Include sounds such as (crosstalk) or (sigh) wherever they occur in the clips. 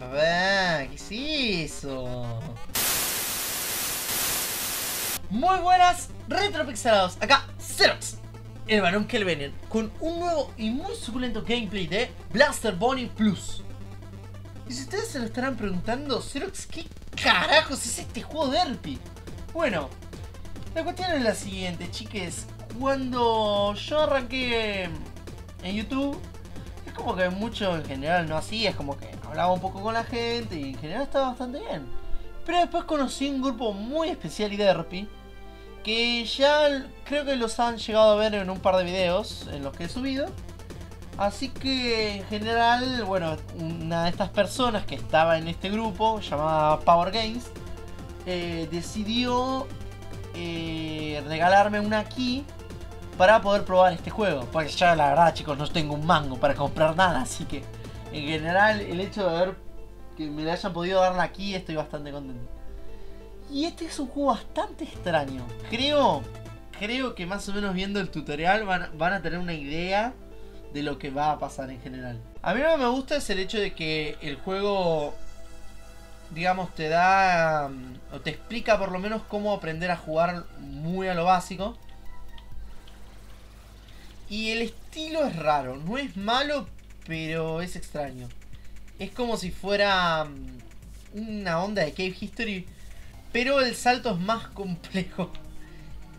¿Qué es eso? Muy buenas retropixelados, acá Xerox, el varón vienen con un nuevo y muy suculento gameplay de Blaster Bunny Plus. Y si ustedes se lo estarán preguntando, Xerox, ¿qué carajos es este juego de Erpi? Bueno, la cuestión es la siguiente, chiques. Cuando yo arranqué en YouTube, es como que mucho en general no hacía, es como que hablaba un poco con la gente y en general estaba bastante bien. Pero después conocí un grupo muy especial y derpy que ya creo que los han llegado a ver en un par de videos en los que he subido. Así que en general, bueno, una de estas personas que estaba en este grupo, llamada Power Games, eh, decidió eh, regalarme una key para poder probar este juego. Porque ya la verdad chicos no tengo un mango para comprar nada, así que en general el hecho de ver que me le hayan podido dar la key estoy bastante contento. Y este es un juego bastante extraño. Creo, creo que más o menos viendo el tutorial van, a tener una idea de lo que va a pasar en general. A mí lo que me gusta es el hecho de que el juego, digamos, te da o te explica por lo menos cómo aprender a jugar muy a lo básico. Y el estilo es raro, no es malo, pero es extraño. Es como si fuera mm, una onda de Cave History, pero el salto es más (laughs) complejo.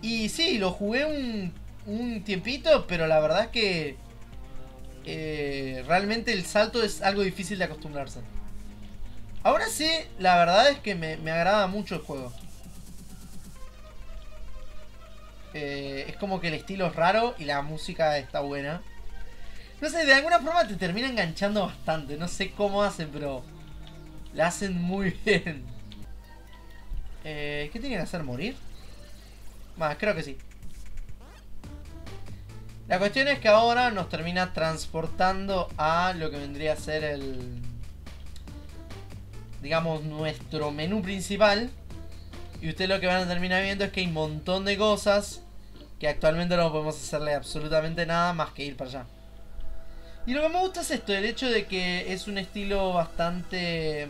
Y sí, lo jugué un, un tiempito, pero la verdad es que eh, realmente el salto es algo difícil de acostumbrarse. Ahora sí, la verdad es que me, me agrada mucho el juego. Eh, es como que el estilo es raro y la música está buena. No sé, de alguna forma te termina enganchando bastante. No sé cómo hacen, pero la hacen muy (laughs) bien. Eh, ¿Qué tiene que hacer? ¿Morir? Más, creo que sí. La cuestión es que ahora nos termina transportando a lo que vendría a ser el... Digamos, nuestro menú principal. Y ustedes lo que van a terminar viendo es que hay un montón de cosas que actualmente no podemos hacerle absolutamente nada más que ir para allá. Y lo que me gusta es esto, el hecho de que es un estilo bastante...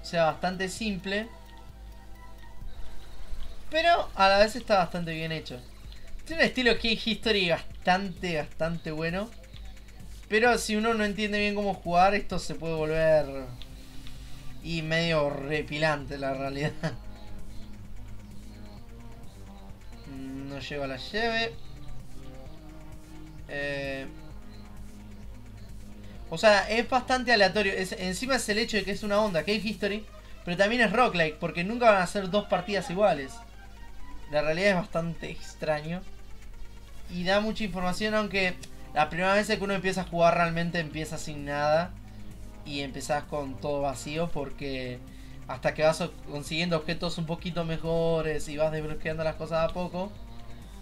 O sea, bastante simple. Pero a la vez está bastante bien hecho. Tiene un estilo King History bastante, bastante bueno. Pero si uno no entiende bien cómo jugar, esto se puede volver... Y medio repilante la realidad. (laughs) no llego a la llave. O sea, es bastante aleatorio. encima es el hecho de que es una onda, hay history. Pero también es roguelike, porque nunca van a ser dos partidas iguales. La realidad es bastante extraño. Y da mucha información, aunque la primera vez que uno empieza a jugar realmente empieza sin nada. Y empezás con todo vacío porque hasta que vas consiguiendo objetos un poquito mejores y vas desbloqueando las cosas a poco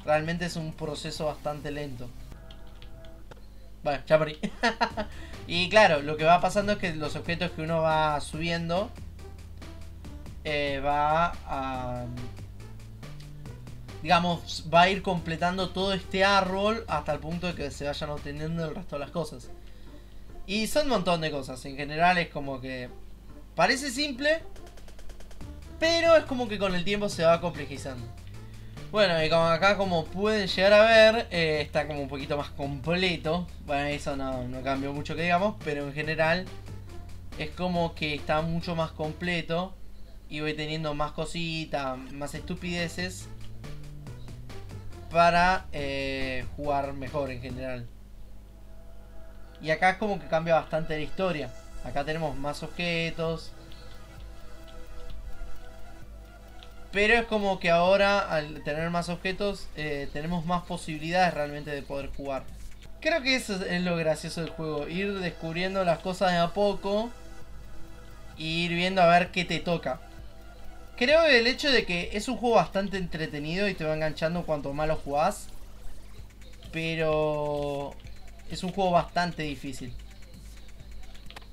realmente es un proceso bastante lento. Bueno, ya morí. (laughs) y claro, lo que va pasando es que los objetos que uno va subiendo eh, va a... Digamos, va a ir completando todo este árbol hasta el punto de que se vayan obteniendo el resto de las cosas. Y son un montón de cosas. En general es como que... Parece simple, pero es como que con el tiempo se va complejizando. Bueno, y como acá como pueden llegar a ver, eh, está como un poquito más completo. Bueno, eso no, no cambió mucho que digamos, pero en general es como que está mucho más completo. Y voy teniendo más cositas, más estupideces. Para eh, jugar mejor en general. Y acá es como que cambia bastante la historia. Acá tenemos más objetos. Pero es como que ahora, al tener más objetos, eh, tenemos más posibilidades realmente de poder jugar. Creo que eso es lo gracioso del juego. Ir descubriendo las cosas de a poco. Y ir viendo a ver qué te toca. Creo que el hecho de que es un juego bastante entretenido y te va enganchando cuanto más lo jugás. Pero es un juego bastante difícil.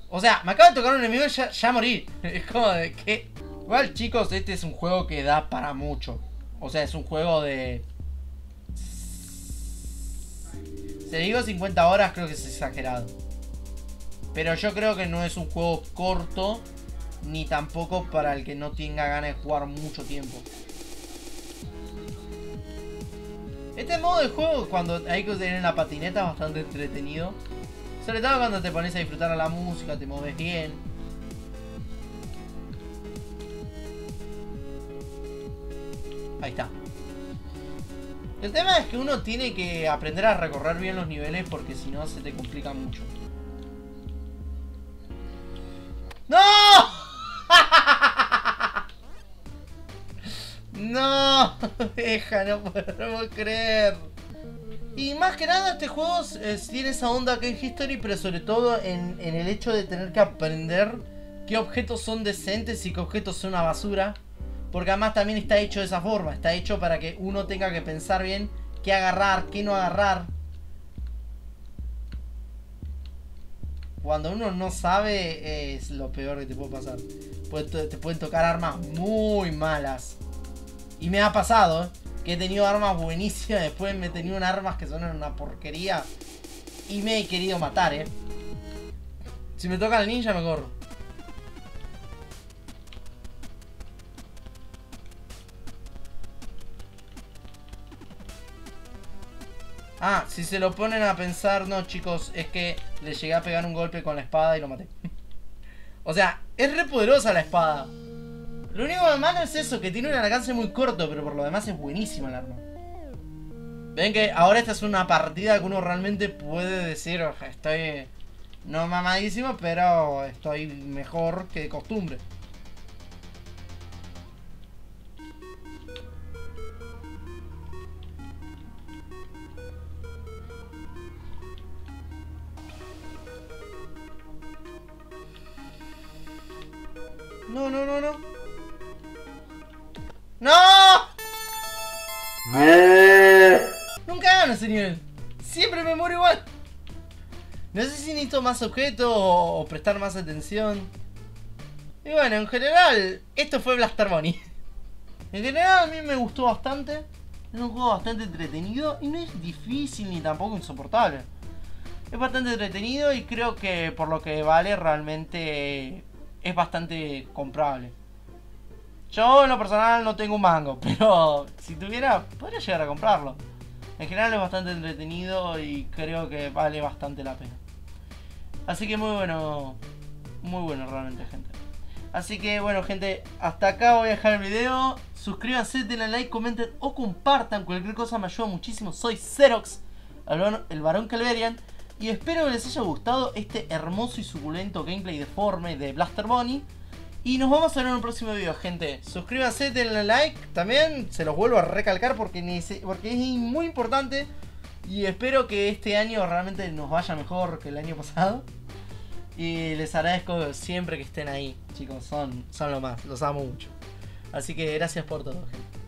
O sea, me acaba de tocar un enemigo y ya, ya morí. (laughs) Es como de que... Igual chicos, este es un juego que da para mucho. O sea, es un juego de... Si digo 50 horas creo que es exagerado. Pero yo creo que no es un juego corto, ni tampoco para el que no tenga ganas de jugar mucho tiempo. Este modo de juego, cuando hay que tener la patineta, es bastante entretenido. Sobre todo cuando te pones a disfrutar a la música, te mueves bien. Ahí está. El tema es que uno tiene que aprender a recorrer bien los niveles porque si no se te complica mucho. ¡No! (laughs) ¡No! (laughs) Deja, no puedo creer. Y más que nada este juego tiene esa onda que en History, pero sobre todo en, en el hecho de tener que aprender qué objetos son decentes y qué objetos son una basura. Porque además también está hecho de esa forma. Está hecho para que uno tenga que pensar bien qué agarrar, qué no agarrar. Cuando uno no sabe es lo peor que te puede pasar. Te pueden tocar armas muy malas. Y me ha pasado, ¿eh? que he tenido armas buenísimas. (laughs) Después me he tenido armas que son una porquería. Y me he querido matar, ¿eh? Si me toca el ninja me corro. Ah, si se lo ponen a pensar, no chicos, es que le llegué a pegar un golpe con la espada y lo maté. (laughs) o sea, es re poderosa la espada. Lo único malo es eso, que tiene un alcance muy corto, pero por lo demás es buenísima el arma. Ven que ahora esta es una partida que uno realmente puede decir, estoy no mamadísimo, pero estoy mejor que de costumbre. No, no, no, no. ¡No! Nunca gano ese nivel. Siempre me muero igual. No sé si necesito más objetos o prestar más atención. Y bueno, en general, esto fue Blaster Bunny. En general a mí me gustó bastante. Es un juego bastante entretenido y no es difícil ni tampoco insoportable. Es bastante entretenido y creo que por lo que vale realmente es bastante comprable. Yo en lo personal no tengo un mango, (laughs) pero si tuviera, podría llegar a comprarlo. En general es bastante entretenido y creo que vale bastante la pena. Así que muy bueno, muy bueno realmente gente. Así que bueno gente, hasta acá voy a dejar el video. Suscríbanse, denle like, comenten o compartan. Cualquier cosa me ayuda muchísimo. Soy Xerox, el varón Calverian. Y espero que les haya gustado este hermoso y suculento gameplay deforme de Blaster Bunny. Y nos vamos a ver en un próximo video, gente. Suscríbanse, denle like. También se los vuelvo a recalcar porque, es muy importante. Y espero que este año realmente nos vaya mejor que el año pasado. Y les agradezco siempre que estén ahí, chicos. Son, son lo más. Los amo mucho. Así que gracias por todo, gente.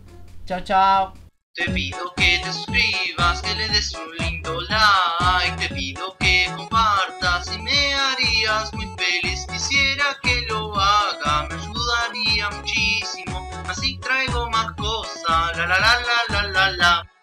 Chao, chao. Te pido que te suscribas, que le des un lindo like, te pido que compartas y me harías muy feliz. Quisiera que lo haga, me ayudaría muchísimo, así traigo más cosas. La la la la la la la.